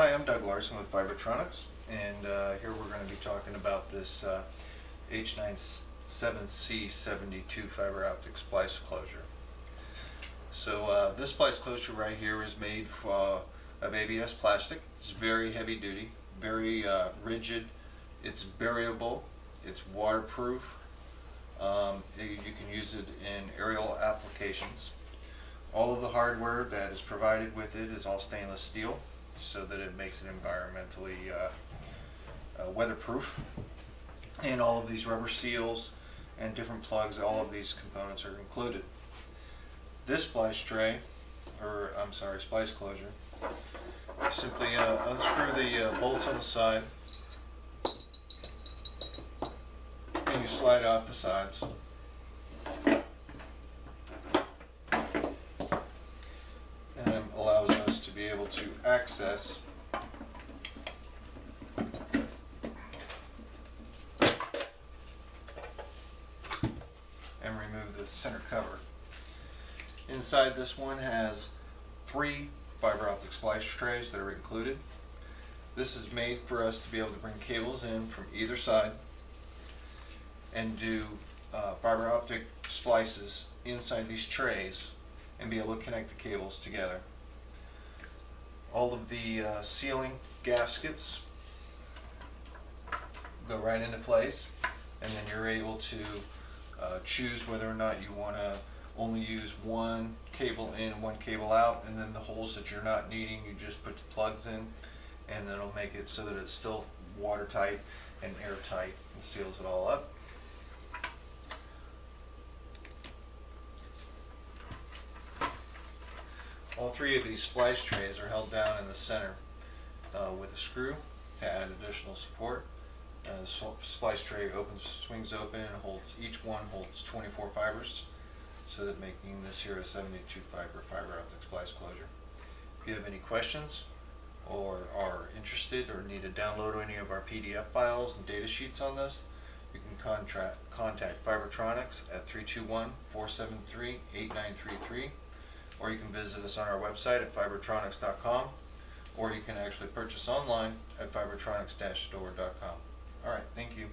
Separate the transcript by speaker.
Speaker 1: Hi, I'm Doug Larson with Fibertronics, and uh, here we're going to be talking about this uh, H97C72 fiber optic splice closure. So uh, this splice closure right here is made for, of ABS plastic. It's very heavy duty, very uh, rigid, it's buriable, it's waterproof. Um, you can use it in aerial applications. All of the hardware that is provided with it is all stainless steel, so that it makes it environmentally uh, uh, weatherproof. And all of these rubber seals and different plugs, all of these components are included. This splice tray, or I'm sorry, splice closure, simply uh, unscrew the uh, bolts on the side, and you slide off the sides. and it allows us to access and remove the center cover. Inside this one has three fiber optic splice trays that are included. This is made for us to be able to bring cables in from either side and do uh, fiber optic splices inside these trays and be able to connect the cables together. All of the uh, sealing gaskets go right into place and then you're able to uh, choose whether or not you want to only use one cable in one cable out and then the holes that you're not needing you just put the plugs in and then it'll make it so that it's still watertight and airtight and seals it all up. All three of these splice trays are held down in the center uh, with a screw to add additional support. Uh, the splice tray opens, swings open and holds, each one holds 24 fibers, so that making this here a 72 fiber fiber optic splice closure. If you have any questions or are interested or need to download any of our PDF files and data sheets on this, you can contract, contact Fibertronics at 321-473-8933 or you can visit us on our website at fibertronics.com, or you can actually purchase online at fibertronics-store.com. All right, thank you.